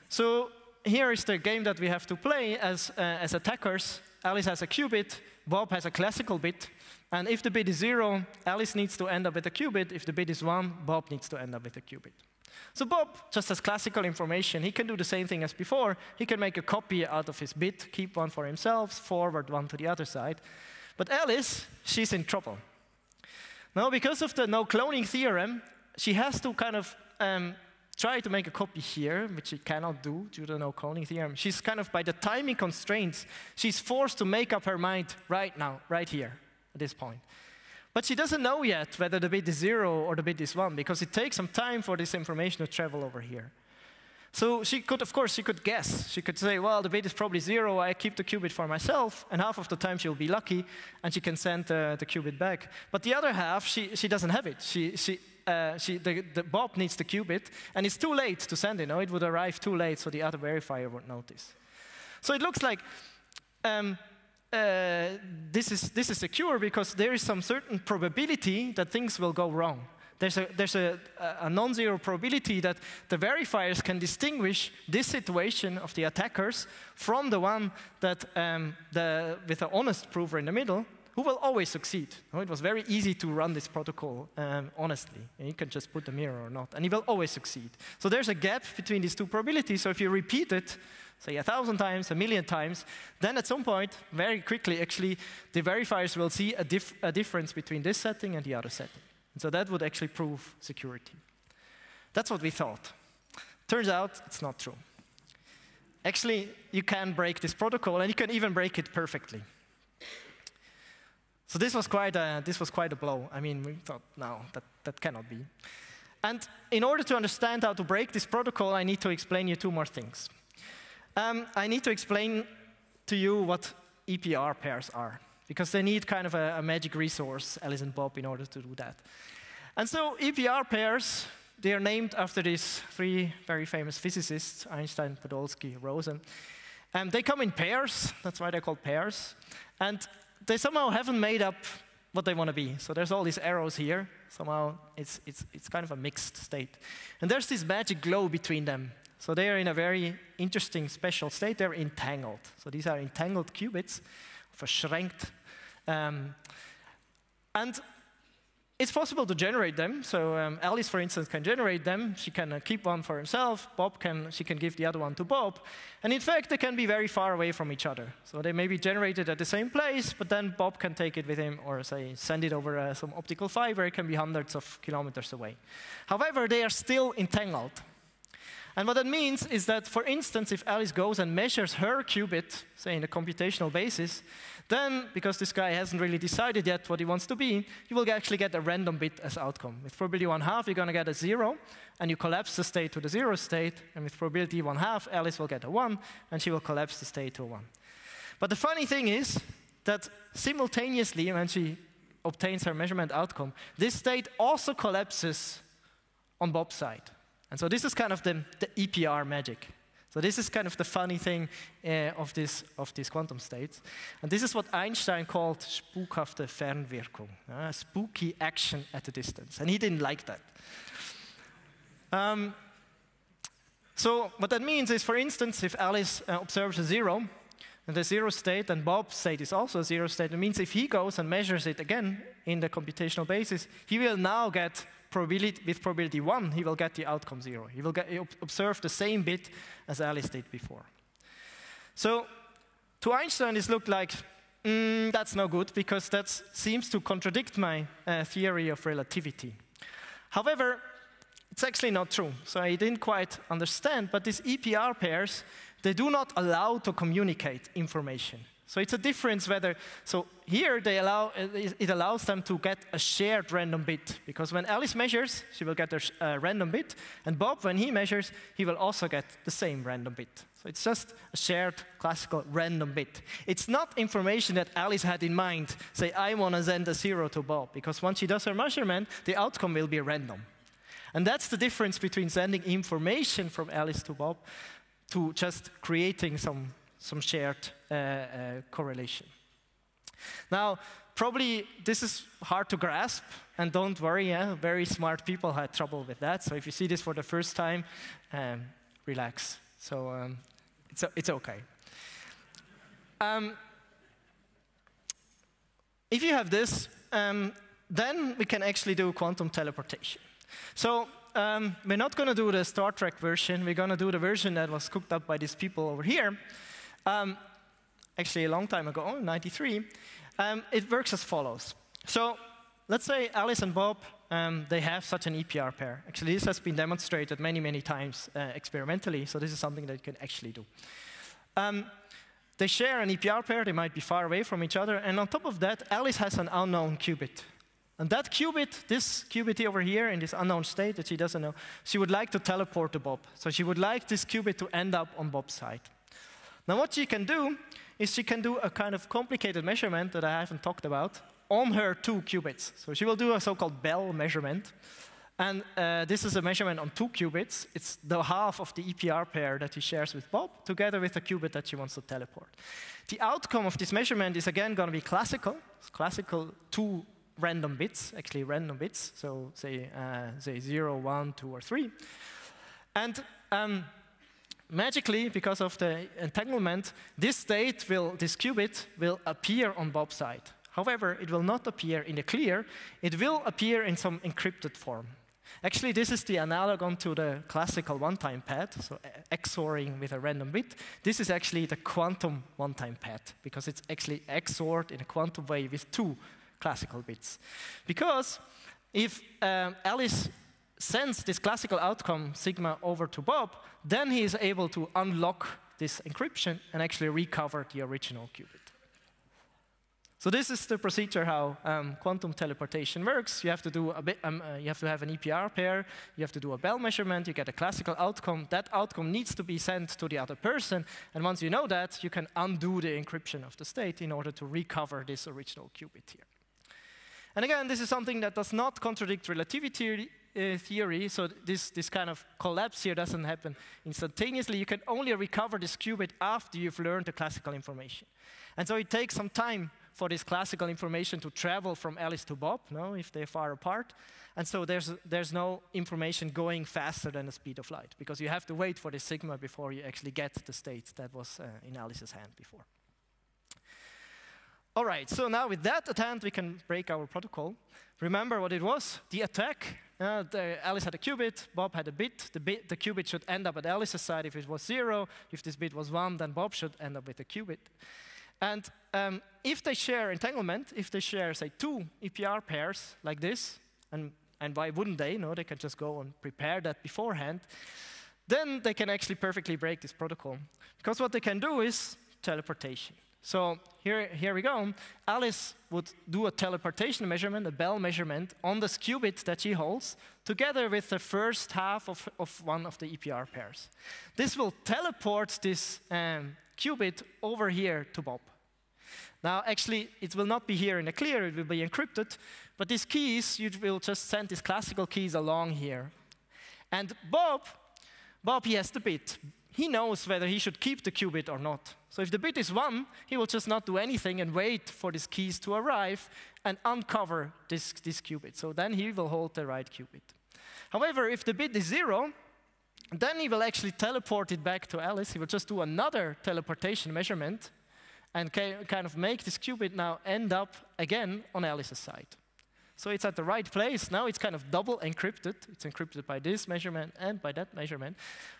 So here is the game that we have to play as, uh, as attackers Alice has a qubit, Bob has a classical bit, and if the bit is zero, Alice needs to end up with a qubit. If the bit is one, Bob needs to end up with a qubit. So Bob just has classical information. He can do the same thing as before. He can make a copy out of his bit, keep one for himself, forward one to the other side. But Alice, she's in trouble. Now, because of the no cloning theorem, she has to kind of um, try to make a copy here, which she cannot do due to the no cloning theorem. She's kind of by the timing constraints, she's forced to make up her mind right now, right here, at this point. But she doesn't know yet whether the bit is zero or the bit is one, because it takes some time for this information to travel over here. So she could, of course, she could guess. She could say, well, the bit is probably zero, I keep the qubit for myself, and half of the time she'll be lucky, and she can send uh, the qubit back. But the other half, she, she doesn't have it. She, she, uh, she, the, the Bob needs the qubit, and it's too late to send it. No, it would arrive too late, so the other verifier would notice. So it looks like um, uh, this, is, this is secure because there is some certain probability that things will go wrong. There's a, there's a, a non-zero probability that the verifiers can distinguish this situation of the attackers from the one that um, the, with the honest prover in the middle, who will always succeed. it was very easy to run this protocol um, honestly. you can just put the mirror or not, and he will always succeed. So there's a gap between these two probabilities. So if you repeat it, say a thousand times, a million times, then at some point, very quickly, actually, the verifiers will see a, dif a difference between this setting and the other setting. And so that would actually prove security. That's what we thought. Turns out it's not true. Actually, you can break this protocol, and you can even break it perfectly. So this was quite a, this was quite a blow. I mean, we thought, no, that, that cannot be. And in order to understand how to break this protocol, I need to explain you two more things. Um, I need to explain to you what EPR pairs are, because they need kind of a, a magic resource, Alice and Bob, in order to do that. And so EPR pairs, they are named after these three very famous physicists, Einstein, Podolsky, Rosen. And they come in pairs, that's why they're called pairs. And they somehow haven't made up what they want to be. So there's all these arrows here. Somehow it's, it's, it's kind of a mixed state. And there's this magic glow between them. So they are in a very interesting, special state. They're entangled. So these are entangled qubits verschränkt. Um, and it's possible to generate them. So um, Alice, for instance, can generate them. She can uh, keep one for herself. Bob can, she can give the other one to Bob. And in fact, they can be very far away from each other. So they may be generated at the same place, but then Bob can take it with him or say send it over uh, some optical fiber. It can be hundreds of kilometers away. However, they are still entangled. And what that means is that, for instance, if Alice goes and measures her qubit, say in a computational basis, then, because this guy hasn't really decided yet what he wants to be, you will actually get a random bit as outcome. With probability one half, you're going to get a zero, and you collapse the state to the zero state. And with probability one half, Alice will get a one, and she will collapse the state to a one. But the funny thing is that simultaneously, when she obtains her measurement outcome, this state also collapses on Bob's side. And so this is kind of the, the EPR magic. So this is kind of the funny thing uh, of, this, of these quantum states. And this is what Einstein called spukhafte Fernwirkung, uh, spooky action at a distance. And he didn't like that. Um, so what that means is, for instance, if Alice uh, observes a zero, and the zero state, and Bob's state is also a zero state, it means if he goes and measures it again in the computational basis, he will now get probability, with probability 1, he will get the outcome 0. He will get, observe the same bit as Alice did before. So to Einstein, this looked like, mm, that's no good, because that seems to contradict my uh, theory of relativity. However, it's actually not true. So I didn't quite understand, but these EPR pairs, they do not allow to communicate information. So it's a difference whether, so here they allow, it allows them to get a shared random bit, because when Alice measures, she will get a uh, random bit, and Bob, when he measures, he will also get the same random bit. So it's just a shared classical random bit. It's not information that Alice had in mind, say, I want to send a zero to Bob, because once she does her measurement, the outcome will be random. And that's the difference between sending information from Alice to Bob to just creating some some shared uh, uh, correlation. Now, probably this is hard to grasp, and don't worry, yeah, very smart people had trouble with that. So if you see this for the first time, um, relax. So um, it's, it's okay. Um, if you have this, um, then we can actually do quantum teleportation. So um, we're not going to do the Star Trek version. We're going to do the version that was cooked up by these people over here. Um, actually, a long time ago, 93, um, it works as follows. So let's say Alice and Bob, um, they have such an EPR pair. Actually, this has been demonstrated many, many times uh, experimentally, so this is something that you can actually do. Um, they share an EPR pair, they might be far away from each other, and on top of that, Alice has an unknown qubit. And that qubit, this qubit over here in this unknown state that she doesn't know, she would like to teleport to Bob. So she would like this qubit to end up on Bob's side. Now what she can do is she can do a kind of complicated measurement that I haven't talked about on her two qubits. So she will do a so-called Bell measurement. And uh, this is a measurement on two qubits. It's the half of the EPR pair that he shares with Bob, together with the qubit that she wants to teleport. The outcome of this measurement is again going to be classical. It's classical two random bits, actually random bits. So say, uh, say 0, 1, 2, or 3. And um, magically, because of the entanglement, this state will, this qubit will appear on Bob's side. However, it will not appear in the clear, it will appear in some encrypted form. Actually, this is the analog to the classical one-time pad, so XORing with a random bit. This is actually the quantum one-time pad, because it's actually XORed in a quantum way with two classical bits. Because if um, Alice sends this classical outcome sigma over to Bob, then he is able to unlock this encryption and actually recover the original qubit. So this is the procedure how um, quantum teleportation works. You have to do a bit, um, uh, you have to have an EPR pair. You have to do a Bell measurement. You get a classical outcome. That outcome needs to be sent to the other person. And once you know that, you can undo the encryption of the state in order to recover this original qubit here. And again, this is something that does not contradict relativity uh, theory, so this, this kind of collapse here doesn't happen instantaneously. You can only recover this qubit after you've learned the classical information. And so it takes some time for this classical information to travel from Alice to Bob, no, if they're far apart. And so there's, there's no information going faster than the speed of light, because you have to wait for the sigma before you actually get the state that was uh, in Alice's hand before. All right, so now with that at hand, we can break our protocol. Remember what it was? The attack. Uh, the, Alice had a qubit, Bob had a bit. The, bit. the qubit should end up at Alice's side if it was zero. If this bit was one, then Bob should end up with a qubit. And um, if they share entanglement, if they share, say, two EPR pairs like this, and, and why wouldn't they? No, they can just go and prepare that beforehand. Then they can actually perfectly break this protocol. Because what they can do is teleportation. So here, here we go. Alice would do a teleportation measurement, a Bell measurement, on this qubit that she holds, together with the first half of, of one of the EPR pairs. This will teleport this um, qubit over here to Bob. Now, actually, it will not be here in the clear, it will be encrypted, but these keys, you will just send these classical keys along here. And Bob, Bob, he has the bit. He knows whether he should keep the qubit or not. So if the bit is 1, he will just not do anything and wait for these keys to arrive and uncover this, this qubit. So then he will hold the right qubit. However, if the bit is 0, then he will actually teleport it back to Alice. He will just do another teleportation measurement and kind of make this qubit now end up again on Alice's side. So it's at the right place. Now it's kind of double encrypted. It's encrypted by this measurement and by that measurement.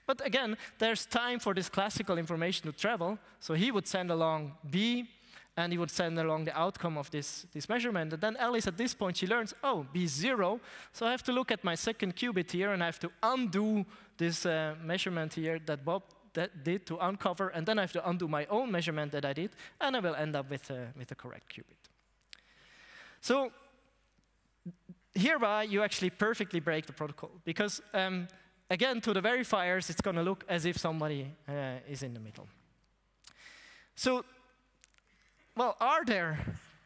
But again, there's time for this classical information to travel. So he would send along B, and he would send along the outcome of this, this measurement. And then Alice, at this point, she learns, oh, B zero. So I have to look at my second qubit here, and I have to undo this uh, measurement here that Bob that did to uncover, and then I have to undo my own measurement that I did, and I will end up with, uh, with the correct qubit. So hereby, you actually perfectly break the protocol, because um, again, to the verifiers, it's going to look as if somebody uh, is in the middle. So well, are there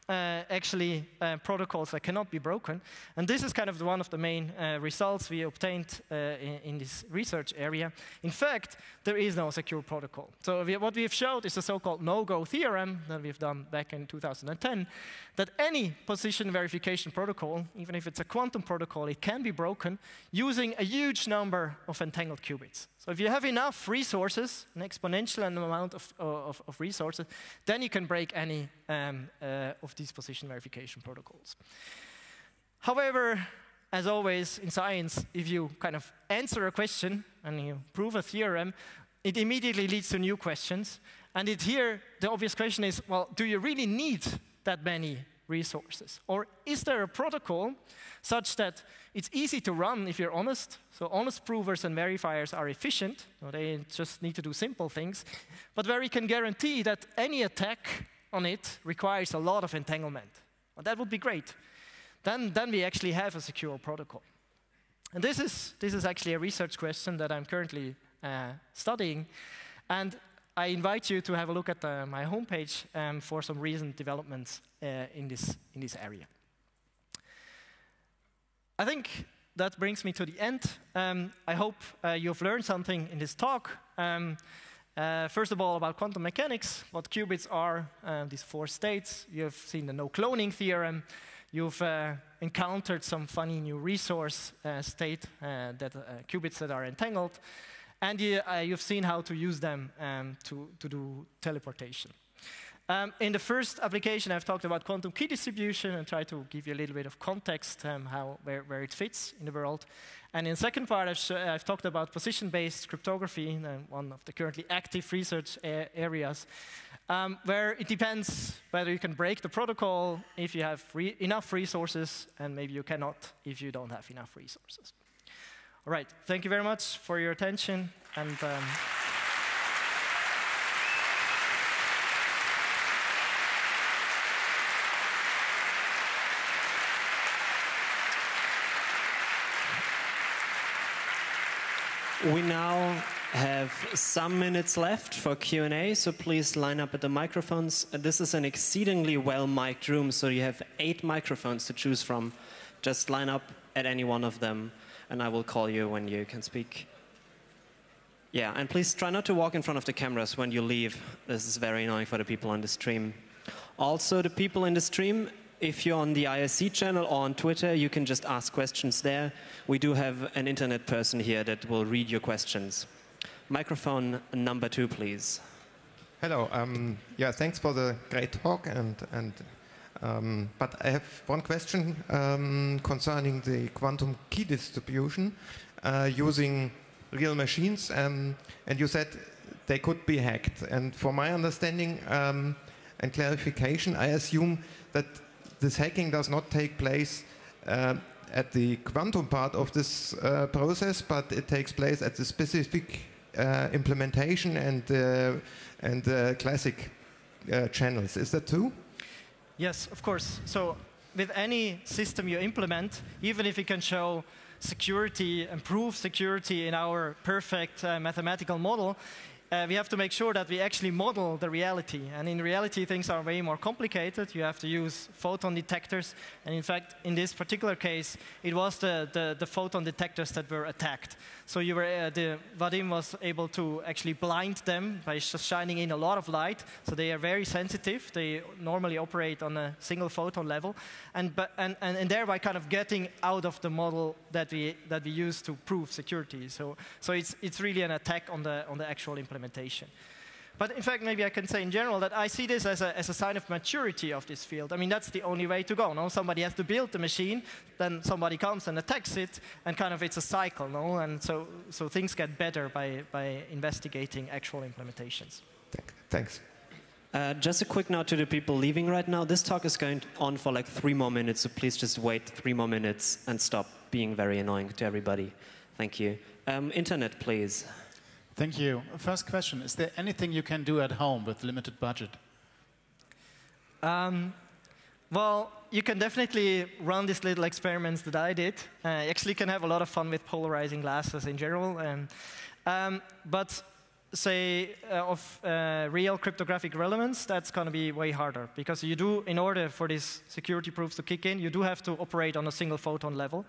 uh, actually uh, protocols that cannot be broken. And this is kind of one of the main uh, results we obtained uh, in, in, this research area. In fact, there is no secure protocol. So we, what we've showed is a so-called no-go theorem that we've done back in 2010, that any position verification protocol, even if it's a quantum protocol, it can be broken using a huge number of entangled qubits. So if you have enough resources, an exponential amount of, of, of resources, then you can break any um, uh, of these position verification protocols. However, as always in science, if you kind of answer a question and you prove a theorem, it immediately leads to new questions. And it here, the obvious question is, well, do you really need that many resources? Or is there a protocol such that it's easy to run if you're honest. So honest provers and verifiers are efficient. They just need to do simple things. But where we can guarantee that any attack on it requires a lot of entanglement. Well, that would be great. Then, then we actually have a secure protocol. And this is, this is actually a research question that I'm currently uh, studying. And I invite you to have a look at uh, my homepage um, for some recent developments uh, in, this, in this area. I think that brings me to the end. Um, I hope uh, you've learned something in this talk. Um, uh, first of all, about quantum mechanics, what qubits are, uh, these four states. You've seen the no cloning theorem. You've uh, encountered some funny new resource state that qubits that are entangled. And you, have seen how to use them um, to, to do teleportation. Um, in the first application, I've talked about quantum key distribution and tried to give you a little bit of context um, how, where, where, it fits in the world. And in the second part, I've, I've talked about position-based cryptography, uh, one of the currently active research areas, um, where it depends whether you can break the protocol if you have re enough resources, and maybe you cannot if you don't have enough resources. All right, thank you very much for your attention. and. Um, We now have some minutes left for Q&A, so please line up at the microphones. This is an exceedingly well-mic'd room, so you have eight microphones to choose from. Just line up at any one of them, and I will call you when you can speak. Yeah, and please try not to walk in front of the cameras when you leave. This is very annoying for the people on the stream. Also, the people in the stream, if you're on the IRC channel or on Twitter, you can just ask questions there. We do have an internet person here that will read your questions. Microphone number two, please. Hello. Um, yeah, thanks for the great talk. And, and um, but I have one question um, concerning the quantum key distribution uh, using real machines. Um, and you said they could be hacked. And for my understanding um, and clarification, I assume that this hacking does not take place uh, at the quantum part of this uh, process, but it takes place at the specific uh, implementation and uh, and uh, classic channels. Is that true? Yes, of course. So with any system you implement, even if you can show security and prove security in our perfect uh, mathematical model, uh, we have to make sure that we actually model the reality. And in reality, things are way more complicated. You have to use photon detectors. And in fact, in this particular case, it was the, the, the photon detectors that were attacked. So you were, uh, the, Vadim was able to actually blind them by shining in a lot of light. So they are very sensitive. They normally operate on a single photon level. And, but, and, and, and thereby kind of getting out of the model that we, that we use to prove security. So, so it's, it's really an attack on the, on the actual implementation. But in fact, maybe I can say in general that I see this as a, as a sign of maturity of this field. I mean, that's the only way to go. No? Somebody has to build the machine, then somebody comes and attacks it, and kind of it's a cycle. No? And so, so things get better by, by investigating actual implementations. Thanks. Uh, just a quick note to the people leaving right now. This talk is going on for like three more minutes, so please just wait three more minutes and stop being very annoying to everybody. Thank you. Um, internet, please. Thank you. First question Is there anything you can do at home with limited budget? Um, well, you can definitely run these little experiments that I did. Uh, you actually can have a lot of fun with polarizing glasses in general. Um, um, but say uh, of uh, real cryptographic relevance, that's going to be way harder because you do, in order for these security proofs to kick in, you do have to operate on a single photon level.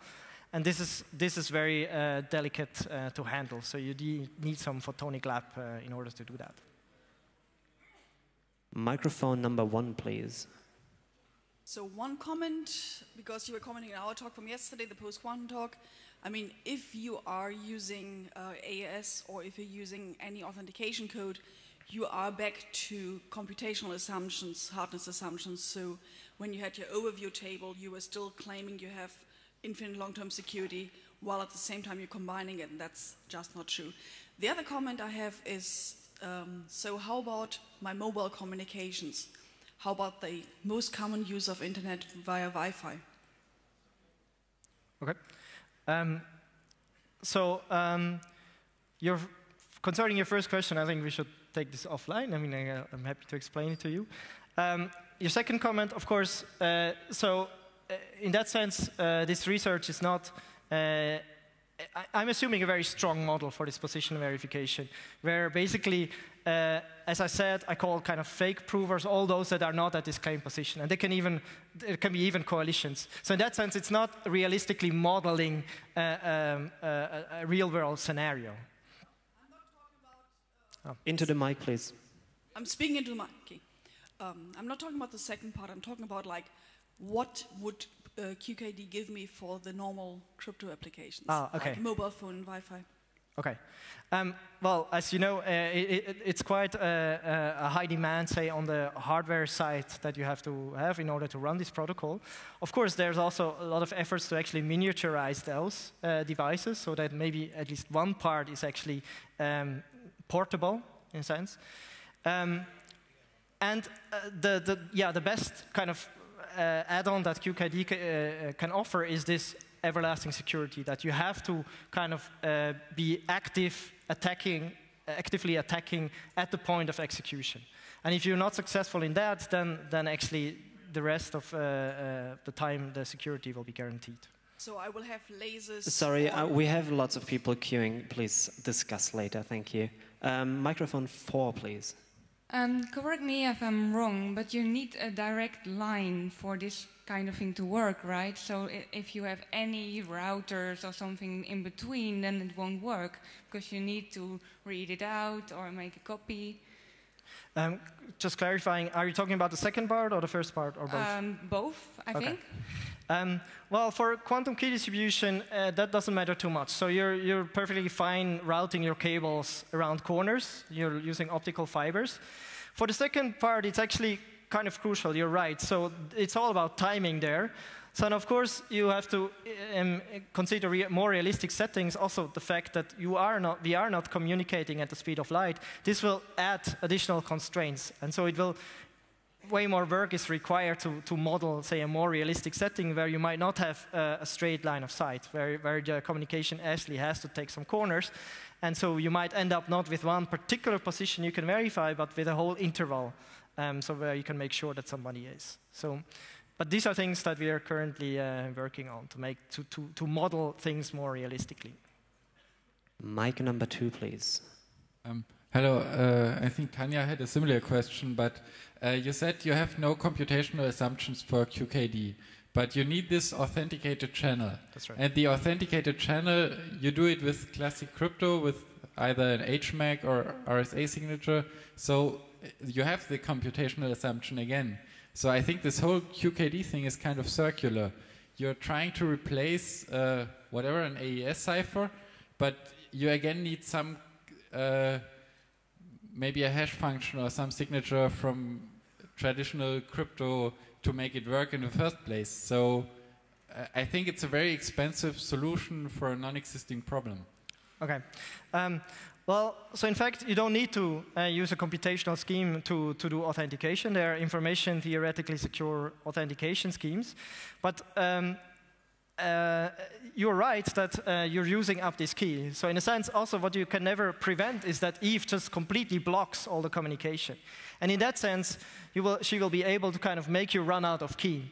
And this is, this is very uh, delicate uh, to handle. So you need some photonic lab uh, in order to do that. Microphone number one, please. So one comment, because you were commenting on our talk from yesterday, the post-quantum talk. I mean, if you are using uh, AES or if you're using any authentication code, you are back to computational assumptions, hardness assumptions. So when you had your overview table, you were still claiming you have infinite long-term security, while at the same time you're combining it, and that's just not true. The other comment I have is, um, so how about my mobile communications? How about the most common use of internet via Wi-Fi? Okay. Um, so um, your, concerning your first question, I think we should take this offline. I mean, I, am happy to explain it to you. Um, your second comment, of course, uh, so in that sense, uh, this research is not uh, I, am assuming a very strong model for this position verification, where basically, uh, as I said, I call kind of fake provers all those that are not at this claim position, and they can even there can be even coalitions. So in that sense, it's not realistically modeling uh, um, uh, a real-world scenario. Oh. Into the mic, please. I'm speaking into the mic. Okay. Um, I'm not talking about the second part. I'm talking about like what would uh, QKD give me for the normal crypto applications, ah, okay. like mobile phone Wi-Fi. Okay. Um, well, as you know, uh, it, it, it's quite a, a, high demand, say, on the hardware side that you have to have in order to run this protocol. Of course, there's also a lot of efforts to actually miniaturize those uh, devices so that maybe at least one part is actually um, portable, in a sense. Um, and uh, the, the, yeah, the best kind of uh, add-on that QKD uh, can offer is this everlasting security that you have to kind of uh, be active attacking actively attacking at the point of execution. And if you're not successful in that then then actually the rest of uh, uh, the time the security will be guaranteed. So i will have lasers sorry uh, we have lots of people queuing. Please discuss later. Thank you. Um, microphone four please um, correct me if I'm wrong, but you need a direct line for this kind of thing to work, right? So if you have any routers or something in between, then it won't work because you need to read it out or make a copy. Um, just clarifying, are you talking about the second part or the first part or both? Um, both, I okay. think. Um, well, for quantum key distribution, uh, that doesn't matter too much. So you're, you're perfectly fine routing your cables around corners. You're using optical fibers. For the second part, it's actually kind of crucial. You're right. So it's all about timing there. So, and of course, you have to um, consider re more realistic settings. Also, the fact that you are not, we are not communicating at the speed of light. This will add additional constraints, and so it will way more work is required to, to model, say, a more realistic setting where you might not have uh, a straight line of sight, where, where the communication actually has to take some corners. And so you might end up not with one particular position you can verify, but with a whole interval, um, so where you can make sure that somebody is. So, but these are things that we are currently uh, working on to, make, to, to, to model things more realistically. Mic number two, please. Um, hello, uh, I think Tanja had a similar question, but uh, you said you have no computational assumptions for QKD, but you need this authenticated channel. That's right. And the authenticated channel, you do it with classic crypto with either an HMAC or RSA signature. So you have the computational assumption again. So I think this whole QKD thing is kind of circular. You're trying to replace uh, whatever an AES cipher, but you again need some uh, maybe a hash function or some signature from traditional crypto to make it work in the first place. So uh, I think it's a very expensive solution for a non-existing problem. Okay. Um, Well, so in fact, you don't need to uh, use a computational scheme to, to do authentication. There are information theoretically secure authentication schemes. But um, uh, you're right that uh, you're using up this key. So in a sense, also what you can never prevent is that Eve just completely blocks all the communication. And in that sense, will, she will be able to kind of make you run out of key.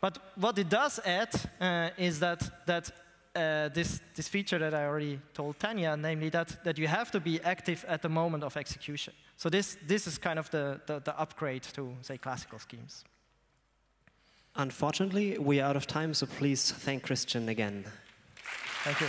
But what it does add uh, is that, that uh, this, this feature that I already told Tanja, namely that, that you have to be active at the moment of execution. So this, this is kind of the, the, the upgrade to, say, classical schemes. Unfortunately, we are out of time, so please thank Christian again. Thank you.